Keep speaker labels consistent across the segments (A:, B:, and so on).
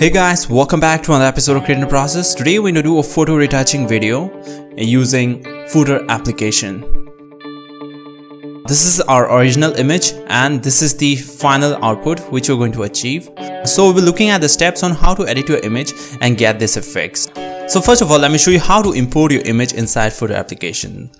A: Hey guys, welcome back to another episode of Creatnprocess. Today we're going to do a photo retouching video using Fotor application. This is our original image and this is the final output which we're going to achieve. So we'll be looking at the steps on how to edit your image and get this effects. So first of all, let me show you how to import your image inside Fotor application.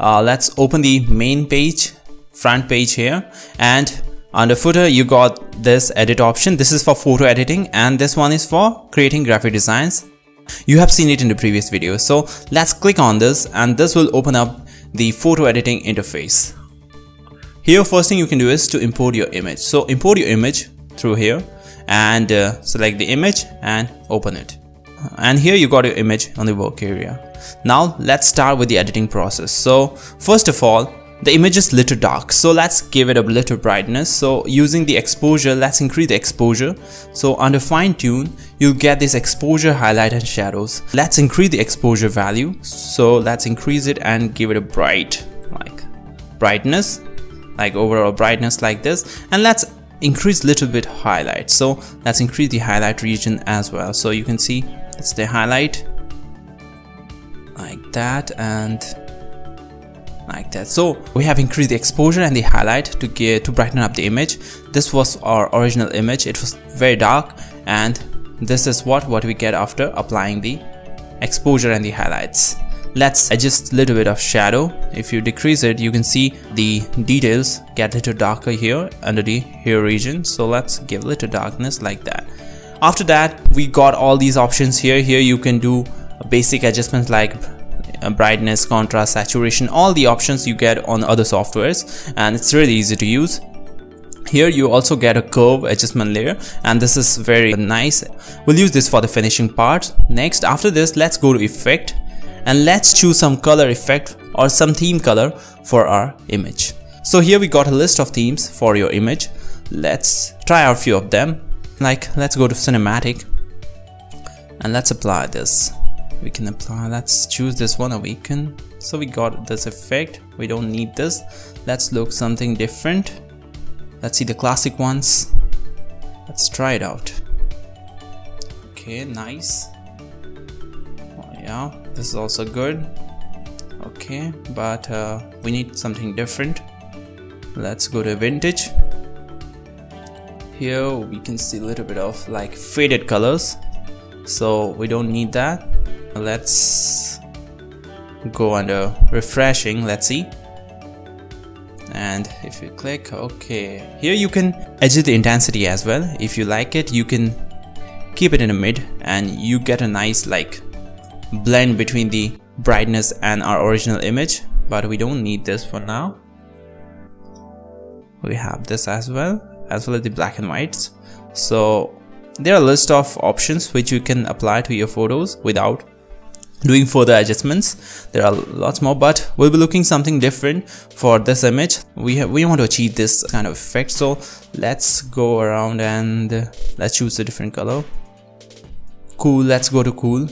A: Uh, let's open the main page, front page here and under Fotor you got this edit option. This is for photo editing and this one is for creating graphic designs. You have seen it in the previous video. So let's click on this and this will open up the photo editing interface. Here first thing you can do is to import your image. So import your image through here and uh, select the image and open it. And here you got your image on the work area. Now let's start with the editing process. So first of all the image is little dark so let's give it a little brightness. So using the exposure let's increase the exposure. So under fine tune you'll get this exposure highlight and shadows. Let's increase the exposure value. So let's increase it and give it a bright like brightness like overall brightness like this. And let's increase a little bit highlight. So let's increase the highlight region as well. So you can see it's the highlight like that and like that. So we have increased the exposure and the highlight to get to brighten up the image. This was our original image. It was very dark and this is what what we get after applying the exposure and the highlights. Let's adjust a little bit of shadow. If you decrease it you can see the details get a little darker here under the hair region. So let's give a little darkness like that. After that we got all these options here. Here you can do basic adjustments like Uh, brightness, contrast, saturation, all the options you get on other softwares and it's really easy to use. Here you also get a curve adjustment layer and this is very nice. We'll use this for the finishing part. Next after this let's go to effect and let's choose some color effect or some theme color for our image. So here we got a list of themes for your image. Let's try out a few of them. Like let's go to cinematic and let's apply this we can apply. Let's choose this one awaken so we got this effect. We don't need this. Let's look something different. Let's see the classic ones. Let's try it out. Okay nice. Oh, yeah this is also good. Okay but uh, we need something different. Let's go to vintage. Here we can see a little bit of like faded colors so we don't need that. Let's go under refreshing let's see. And if you click okay. Here you can adjust the intensity as well. If you like it you can keep it in the mid and you get a nice like blend between the brightness and our original image. But we don't need this for now. We have this as well as well as the black and whites. So there are a list of options which you can apply to your photos without doing further adjustments. There are lots more but we'll be looking something different for this image. We have we want to achieve this kind of effect so let's go around and let's choose a different color. Cool let's go to cool.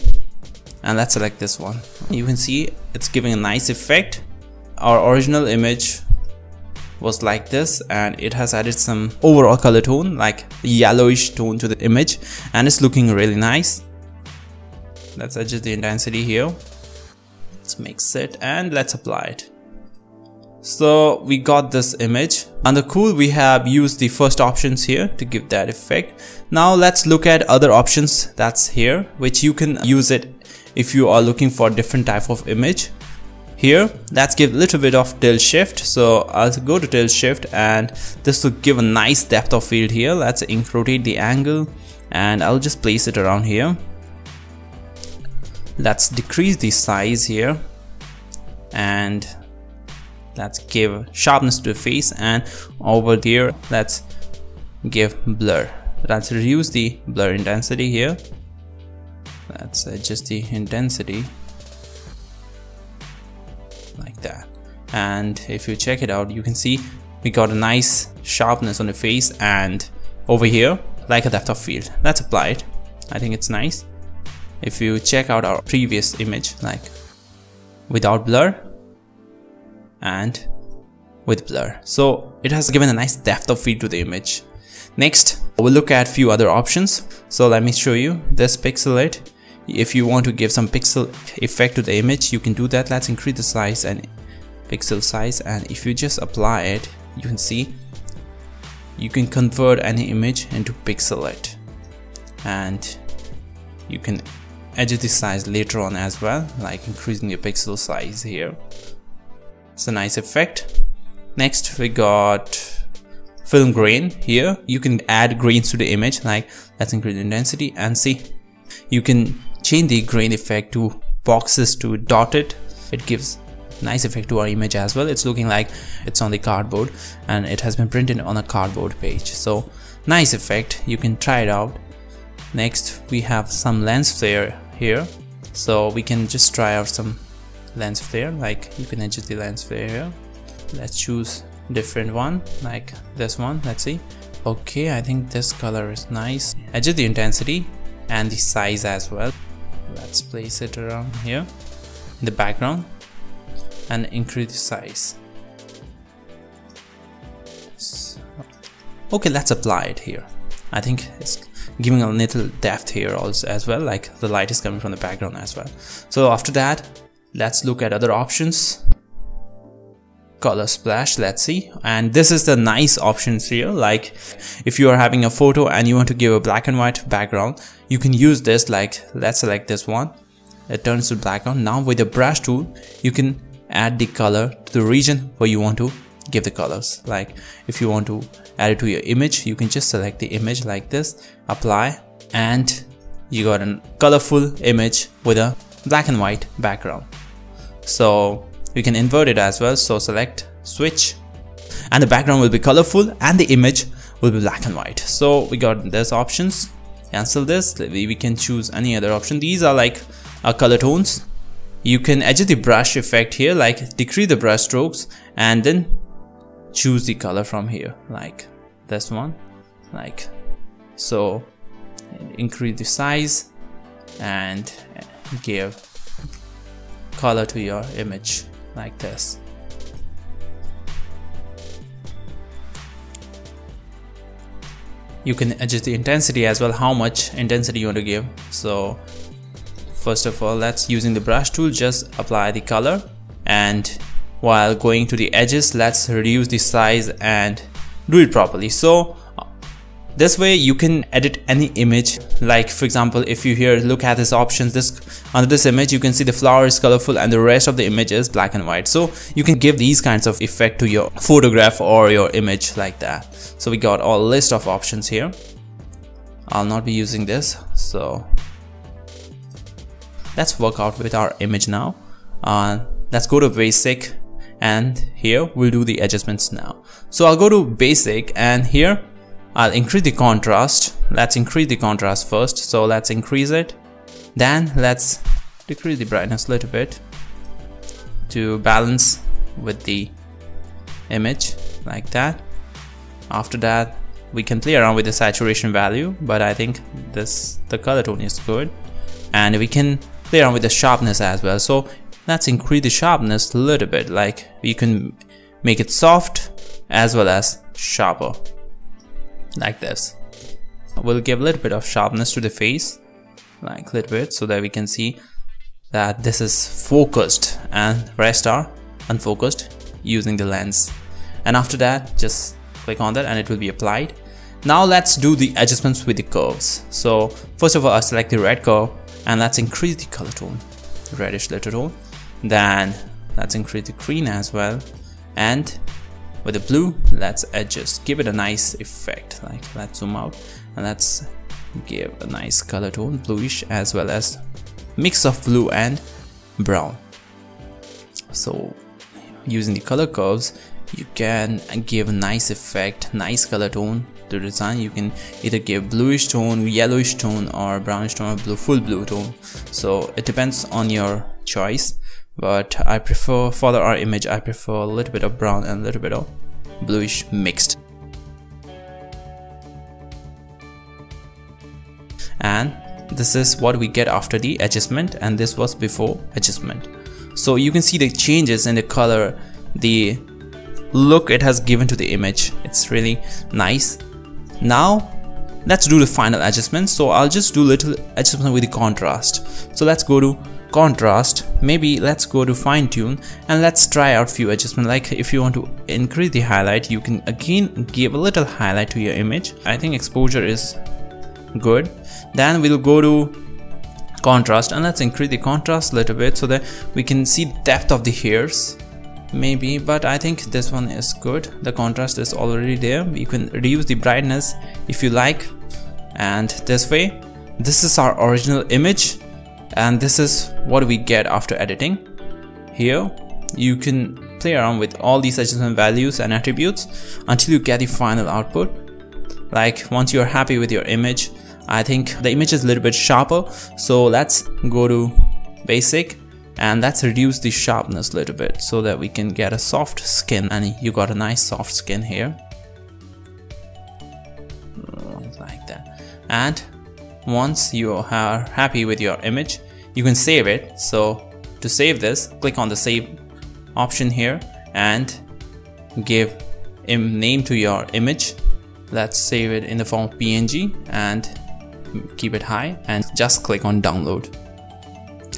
A: And let's select this one. You can see it's giving a nice effect. Our original image was like this and it has added some overall color tone like yellowish tone to the image and it's looking really nice. Let's adjust the intensity here. Let's mix it and let's apply it. So we got this image. Under cool we have used the first options here to give that effect. Now let's look at other options that's here which you can use it if you are looking for different type of image here. Let's give a little bit of tilt shift. So I'll go to tilt shift and this will give a nice depth of field here. Let's rotate the angle and I'll just place it around here. Let's decrease the size here and let's give sharpness to the face and over there let's give blur. Let's reduce the blur intensity here. Let's adjust the intensity and if you check it out you can see we got a nice sharpness on the face and over here like a depth of field. Let's apply it I think it's nice. If you check out our previous image like without blur and with blur. So it has given a nice depth of field to the image. Next we'll look at few other options. So let me show you this pixelate if you want to give some pixel effect to the image you can do that. Let's increase the size and pixel size and if you just apply it you can see you can convert any image into pixelate and you can adjust the size later on as well like increasing the pixel size here. It's a nice effect. Next we got film grain here. You can add grains to the image like let's increase the intensity and see you can change the grain effect to boxes to dotted it gives nice effect to our image as well. It's looking like it's on the cardboard and it has been printed on a cardboard page. So nice effect. You can try it out. Next we have some lens flare here. So we can just try out some lens flare. Like you can adjust the lens flare here. Let's choose different one like this one. Let's see. Okay I think this color is nice. Adjust the intensity and the size as well. Let's place it around here. In the background and increase the size. Okay let's apply it here. I think it's giving a little depth here also as well like the light is coming from the background as well. So after that let's look at other options. Color splash let's see. And this is the nice options here like if you are having a photo and you want to give a black and white background you can use this like let's select this one. It turns to background now with the brush tool you can add the color to the region where you want to give the colors. Like if you want to add it to your image you can just select the image like this apply and you got a colorful image with a black and white background. So you can invert it as well. So select switch and the background will be colorful and the image will be black and white. So we got this options. Cancel this. We can choose any other option. These are like our color tones you can adjust the brush effect here like decrease the brush strokes and then choose the color from here like this one like so. Increase the size and give color to your image like this. You can adjust the intensity as well how much intensity you want to give. So first of all let's using the brush tool just apply the color. And while going to the edges let's reduce the size and do it properly. So this way you can edit any image. Like for example if you here look at this options this under this image you can see the flower is colorful and the rest of the image is black and white. So you can give these kinds of effect to your photograph or your image like that. So we got all list of options here. I'll not be using this so let's work out with our image now. Uh, let's go to basic and here we'll do the adjustments now. So I'll go to basic and here I'll increase the contrast. Let's increase the contrast first. So let's increase it. Then let's decrease the brightness a little bit to balance with the image like that. After that we can play around with the saturation value but I think this the color tone is good. And we can play around with the sharpness as well. So let's increase the sharpness a little bit. Like we can make it soft as well as sharper. Like this. We'll give a little bit of sharpness to the face. Like a little bit so that we can see that this is focused and rest are unfocused using the lens. And after that just click on that and it will be applied. Now let's do the adjustments with the curves. So first of all I select the red curve and let's increase the color tone reddish little tone then let's increase the green as well. And with the blue let's adjust. Give it a nice effect like let's zoom out. And let's give a nice color tone bluish as well as mix of blue and brown. So using the color curves you can give a nice effect nice color tone to the design you can either give bluish tone yellowish tone or brownish tone or blue full blue tone. So it depends on your choice but I prefer for the our image I prefer a little bit of brown and a little bit of bluish mixed. And this is what we get after the adjustment and this was before adjustment. So you can see the changes in the color the look it has given to the image. It's really nice now let's do the final adjustment. So I'll just do little adjustment with the contrast. So let's go to contrast. Maybe let's go to fine tune and let's try out few adjustments like if you want to increase the highlight you can again give a little highlight to your image. I think exposure is good. Then we'll go to contrast and let's increase the contrast a little bit so that we can see depth of the hairs maybe but I think this one is good. The contrast is already there. You can reduce the brightness if you like. And this way this is our original image and this is what we get after editing. Here you can play around with all these adjustment values and attributes until you get the final output. Like once you're happy with your image I think the image is a little bit sharper. So let's go to basic and let's reduce the sharpness a little bit so that we can get a soft skin. And you got a nice soft skin here. Like that. And once you are happy with your image you can save it. So to save this click on the save option here and give a name to your image. Let's save it in the form of png and keep it high and just click on download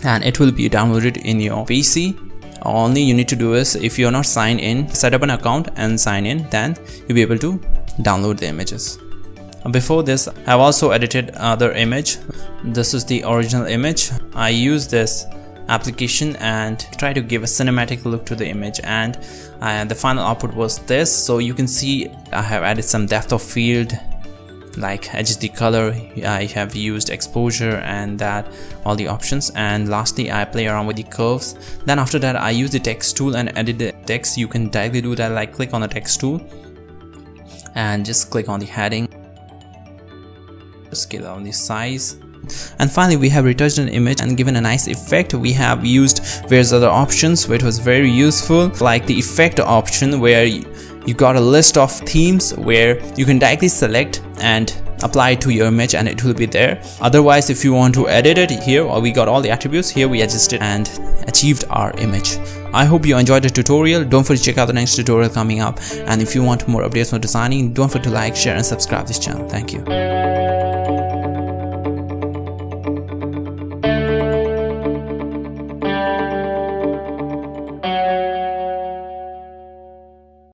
A: and it will be downloaded in your PC only you need to do is if you're not signed in set up an account and sign in then you'll be able to download the images. Before this I've also edited other image. This is the original image. I use this application and try to give a cinematic look to the image and uh, the final output was this. So you can see I have added some depth of field like HD color I have used exposure and that all the options. And lastly I play around with the curves. Then after that I use the text tool and edit the text. You can directly do that like click on the text tool and just click on the heading. Scale down the size. And finally we have retouched an image and given a nice effect. We have used various other options which was very useful like the effect option where you got a list of themes where you can directly select and apply it to your image and it will be there. Otherwise if you want to edit it here we got all the attributes here we adjusted and achieved our image. I hope you enjoyed the tutorial. Don't forget to check out the next tutorial coming up. And if you want more updates on designing don't forget to like share and subscribe this channel. Thank you